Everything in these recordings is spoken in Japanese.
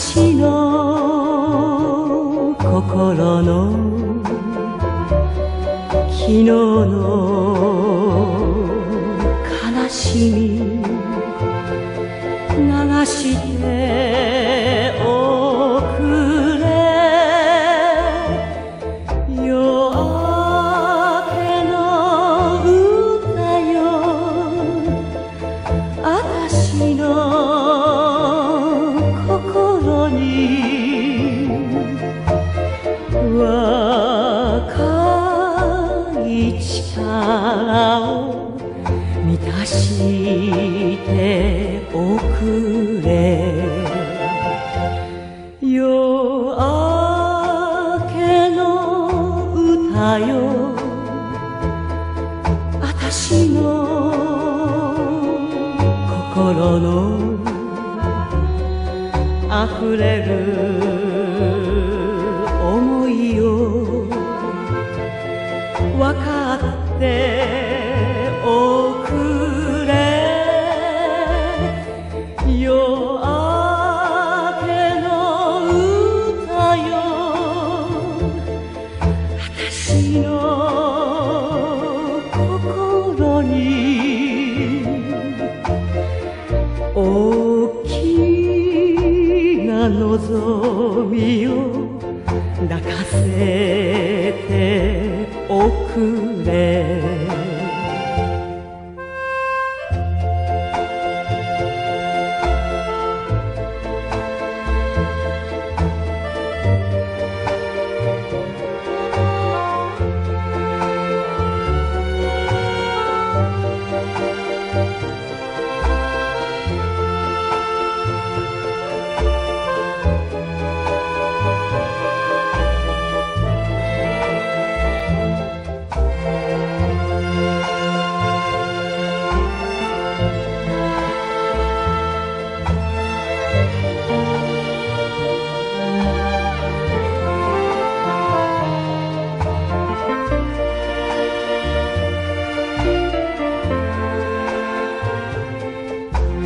私の心の昨日の悲しみ流して力を満たしておく。な望みを泣かせておくれ。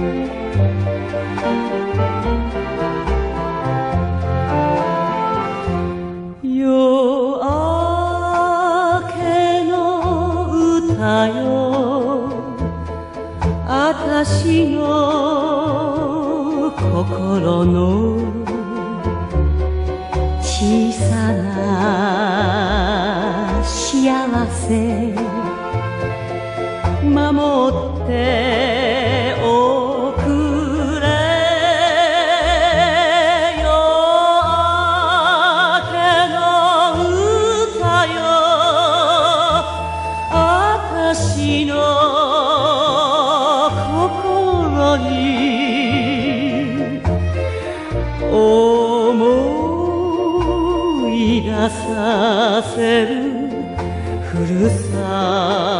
夜ふ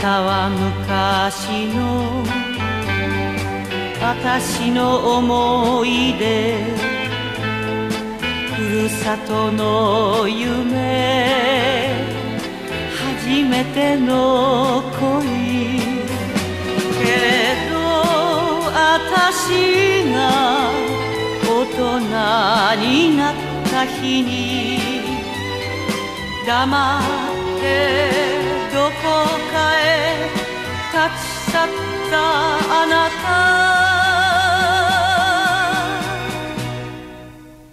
たは昔の私の思い出ふるさとの夢初めての恋。けれど私が大人になった日に黙ってどこかへ立ち去ったあなた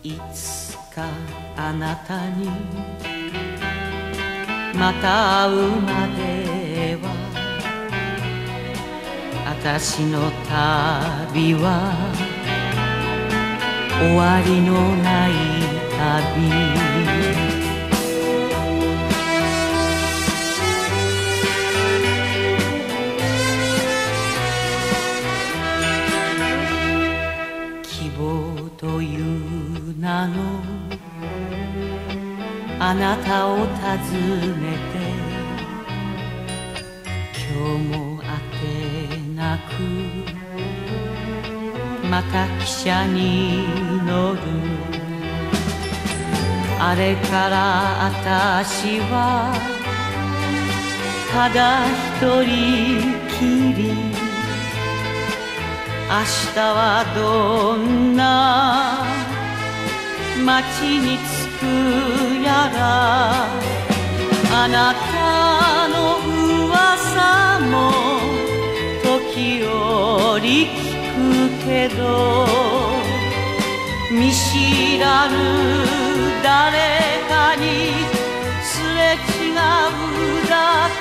いつかあなたにまた会うまでは私の旅は終わりのない旅あなたを訪ねて今日もあてなくまた汽車に乗る。あれからあたしはただ一人きり。明日はどんな街に着くやらあなたの噂も時折聞くけど見知らぬ誰かにすれ違うだけ。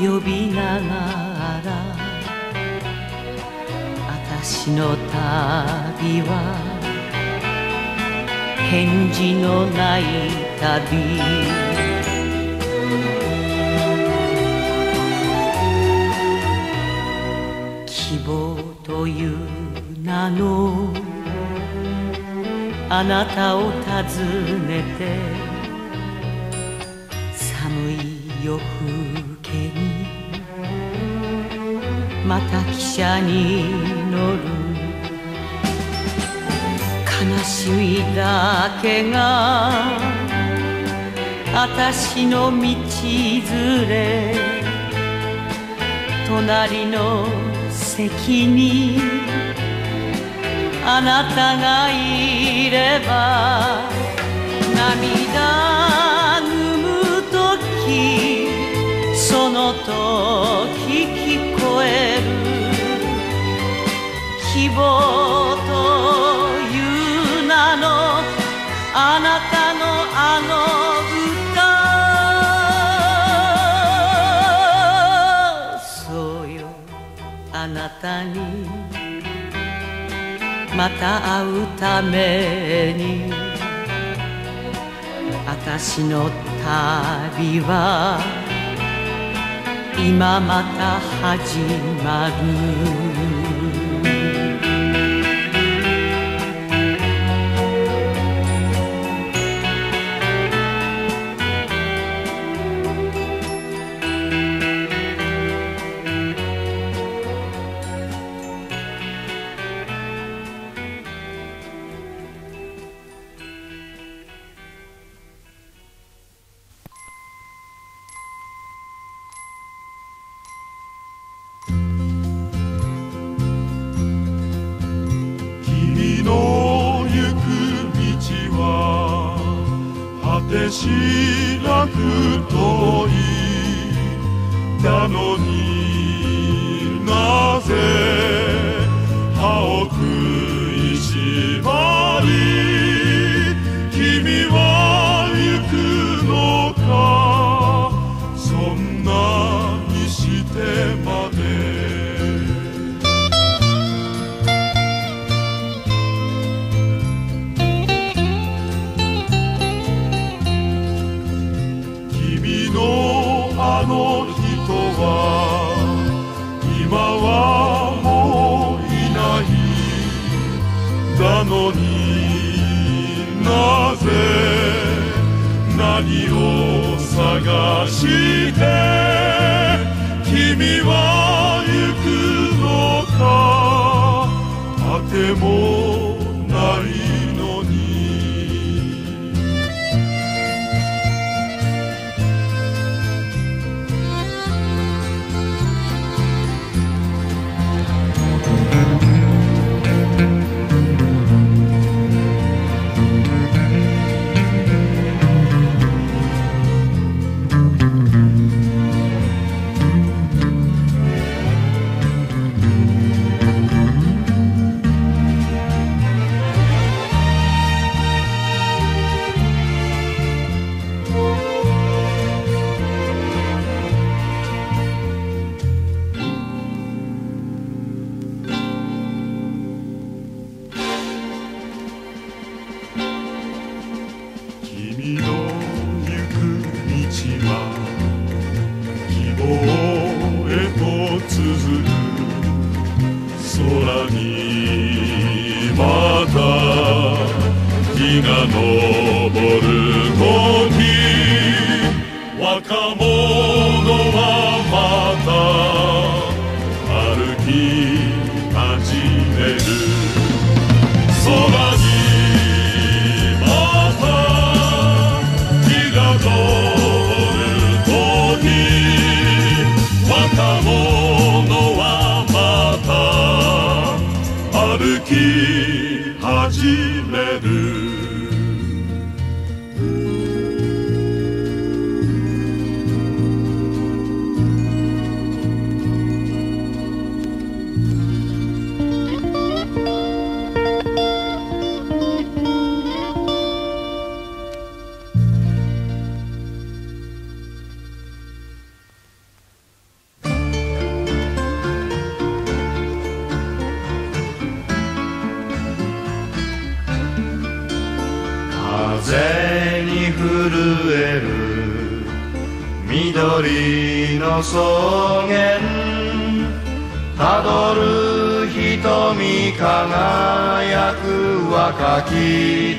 呼びながら私の旅は返事のない旅。希望という名のあなたを訪ねて寒い夜また汽車に乗る。悲しみだけが私の道連れ。隣の席にあなたがいれば涙望という名のあなたのあの歌。そうよあなたにまた会うために。私の旅は今また始まる。を探して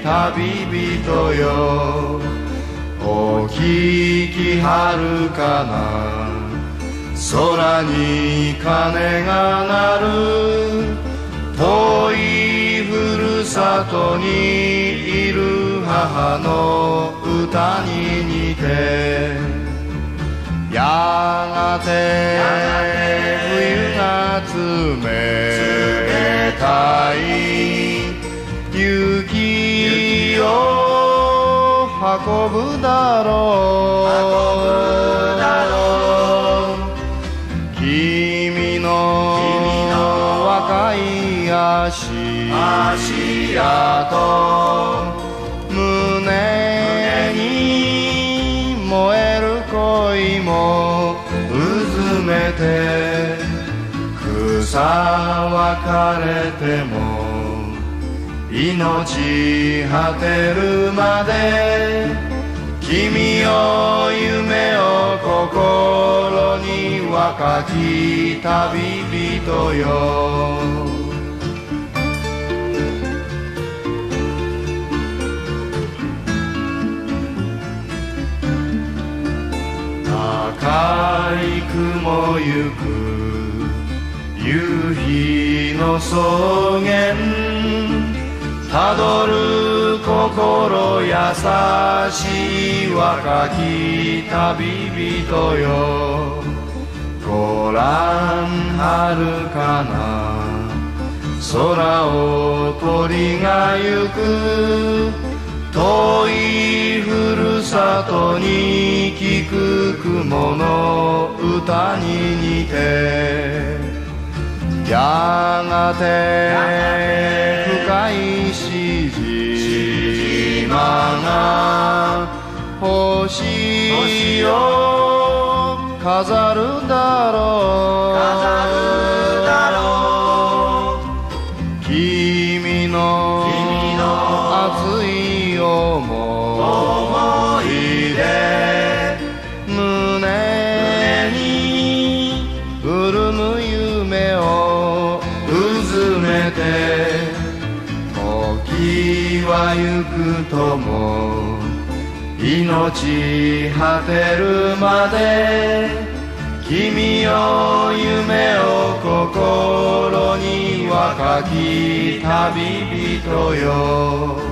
旅人よ。お聞きはるかな。空に鐘が鳴る。遠いふるさとにいる母の歌に似て。やがて冬が冷たい。雪を運ぶだろう。君の若い足。跡。胸に燃える恋もうずめて草は枯れても命果てるまで君よ夢を心に若き旅人よ。赤い雲ゆく夕日の草原。たどる心優しい若き旅人よ。ご覧はるかな。空を鳥が行く。遠いふるさとに聞く雲の歌に似て。やがて。し島が星を飾るだろう時は行くとも命果てるまで君を夢を心に若き旅人よ。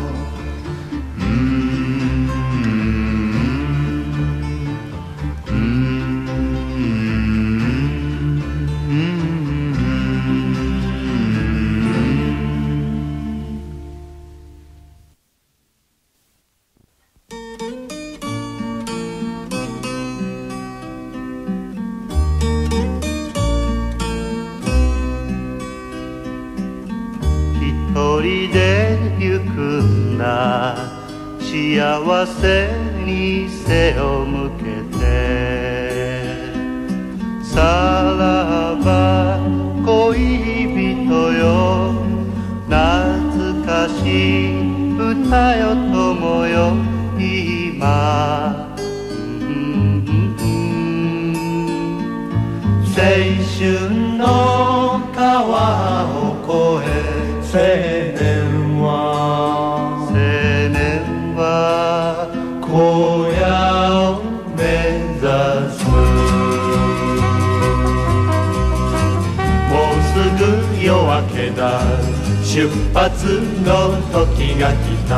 出発の時が来た。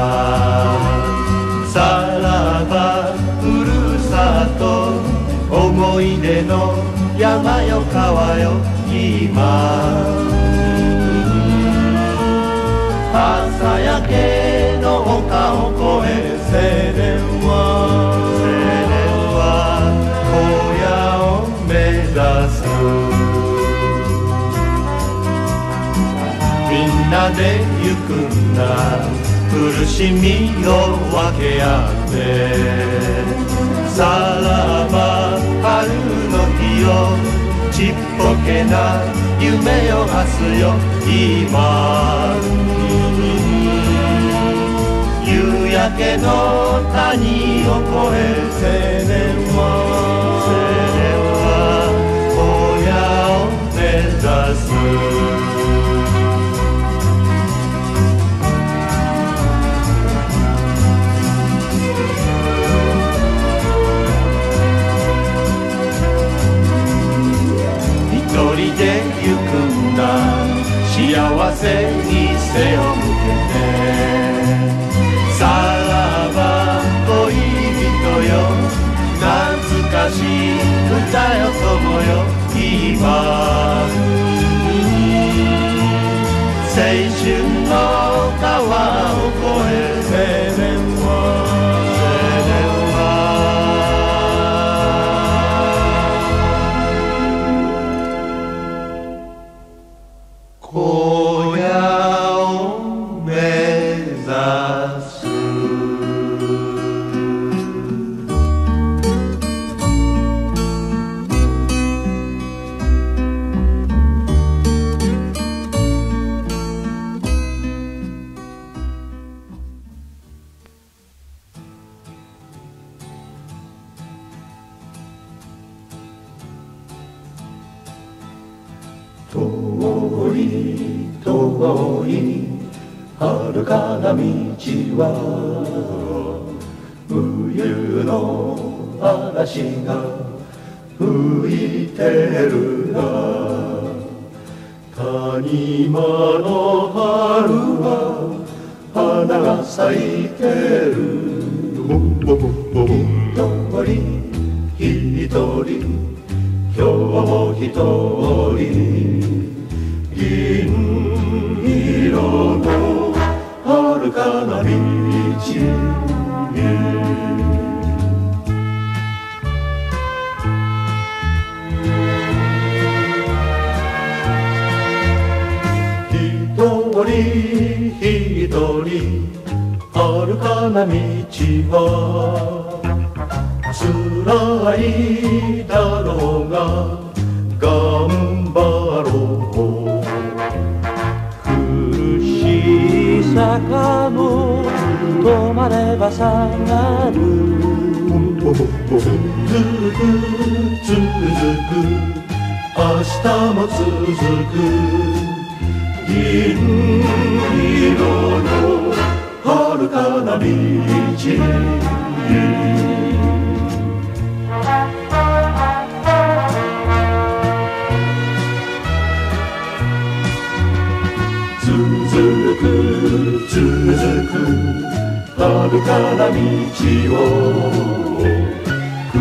さらばふるさと思い出の山よ川よ今。朝焼けの丘を越え青年はなで行くんだ？苦しみを分け合って。さらば春の日よ。ちっぽけな夢よ明日よ。今。夕焼けの谷を越え青年は青幸せに背を向けてさらば恋人よ懐かしい歌よ友よ今青春の一人一人今日も一人な道は辛いだろうが頑張ろう苦しい坂も止まれば下がる続く続く明日も続く。銀色のかな道続く続く遥かな道を暗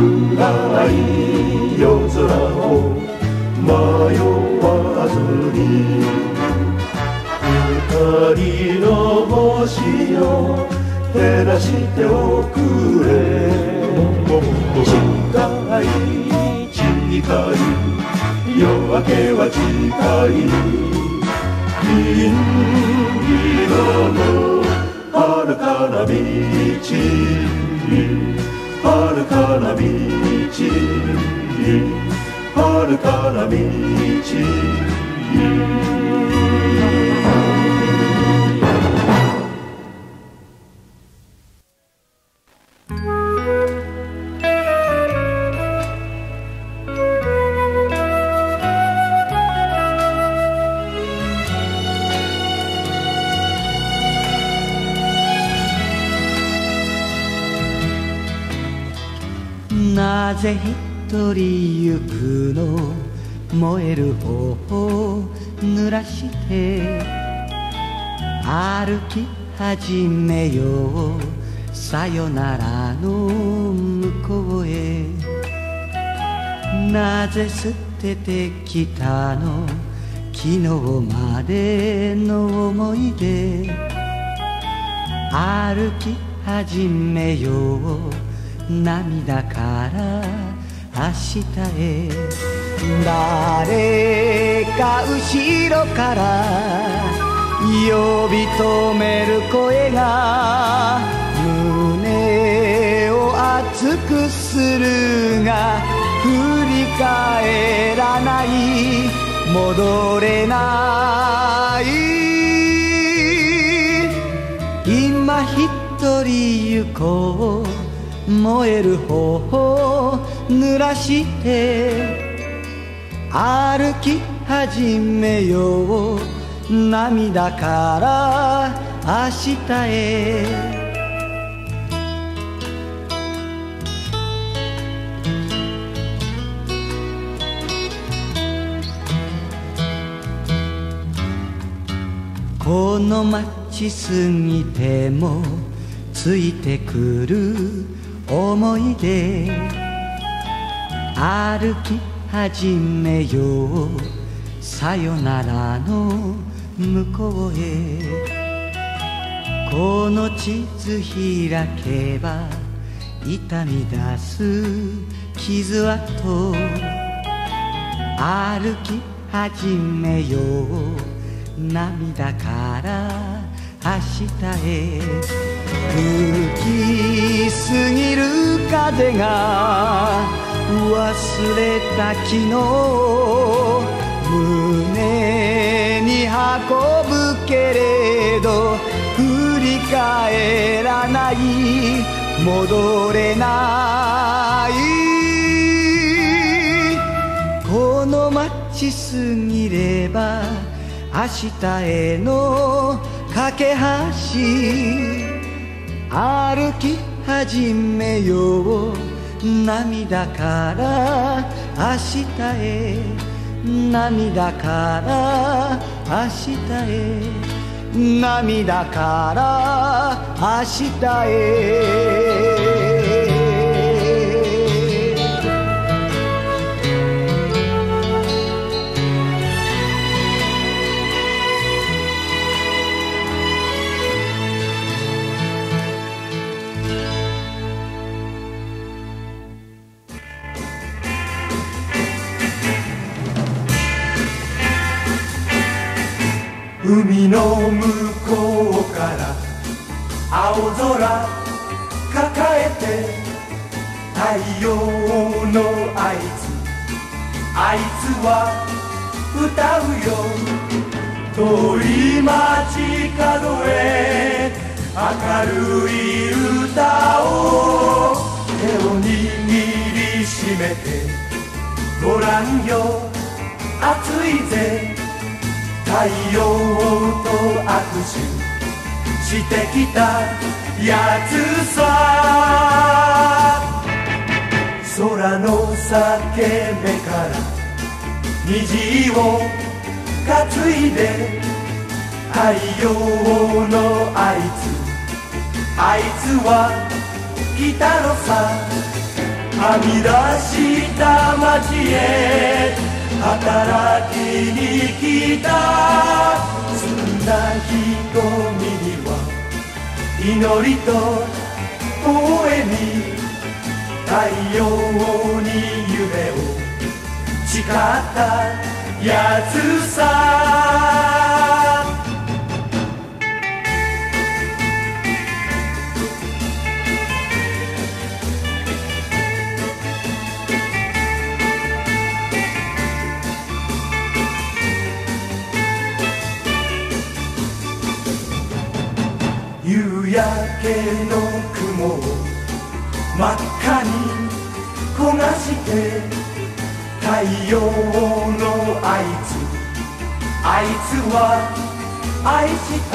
い夜空を迷わずに光の星を照らしておくれ。近い近い夜明けは近い。銀色の遥かな道。遥かな道。遥かな道。ぜ一人行くの燃える方を濡らして歩き始めよう。さよならの向こうへ。なぜ捨ててきたの？昨日までの思い出。歩き始めよう。涙から明日へ誰か後ろから呼び止める声が胸を熱くするが振り返らない戻れない。今一人行こう。燃える頬濡らして歩き始めよう。涙から明日へ。この街過ぎてもついてくる思い出。歩き始めよう。さよならの向こうへ。この地図開けば痛み出す傷跡。歩き始めよう。涙から明日へ。吹きすぎる風が忘れた昨日胸に運ぶけれど振り返らない。戻れないこの街過ぎれば明日への架け橋。歩き始めよう。涙から明日へ。涙から明日へ。涙から明日へ。海の向こうから青空抱えて太陽のあいつあいつは歌うよ。遠い街角へ明るい歌を手を握りしめてごらんよ。暑いぜ。太陽と握手してきたやつさ空の裂け目から虹を担いで太陽のあいつあいつは来たのさはみ出した街へ働きに来た。澄んだ瞳には祈りと声に太陽に夢を。誓ったやつさ。して太陽のあいつあいつは愛した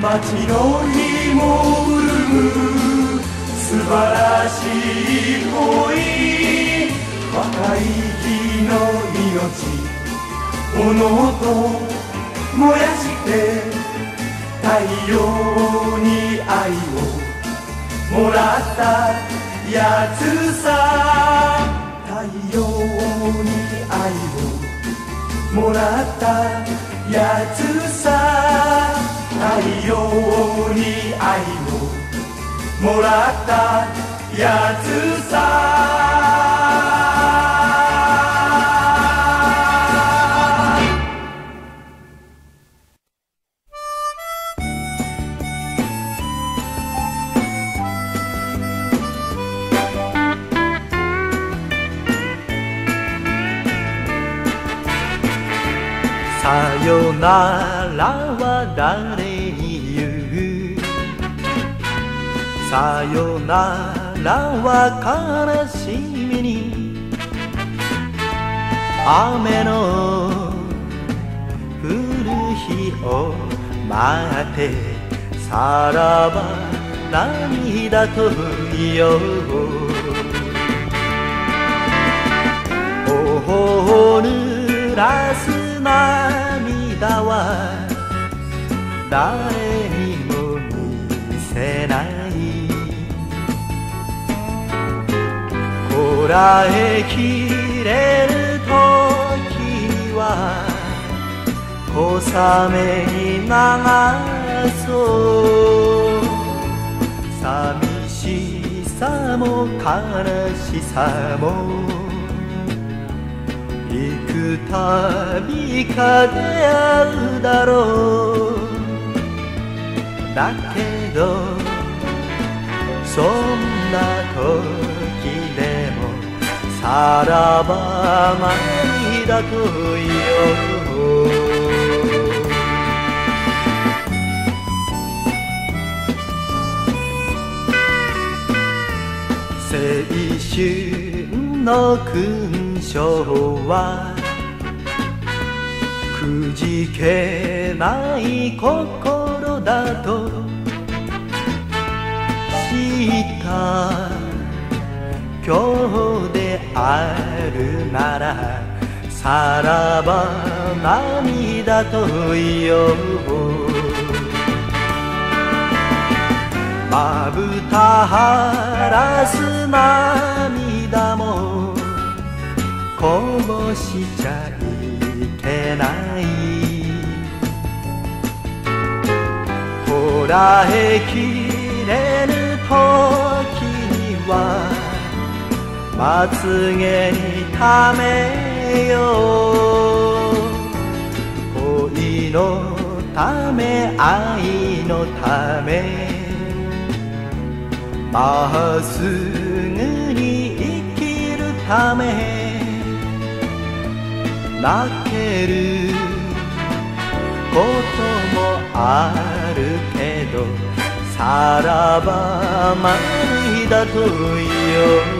街の日も潤む素晴らしい恋。若い日の命。炎と燃やして太陽に愛をもらった。やつさ太陽に愛を。もらったやつさ太陽に愛を。もらったやつさ。さよならは誰に言う?さよならは悲しみに雨の降る日を待ってさらば涙と言おう。頬を濡らす涙は誰にも見せないこらえきれる時は小雨に流そう寂しさも悲しさもくたびか出会うだろう。だけどそんな時でもさらば涙と言おう青春の勲章はくじけない心だと。知った今日であるならさらば涙と言おうまぶた晴らす涙もこぼしちゃいけないこらえきれぬ時にはまつげにためよう。恋のため愛のため。まっすぐに生きるため。泣けることもあるけどさらば涙と言おう。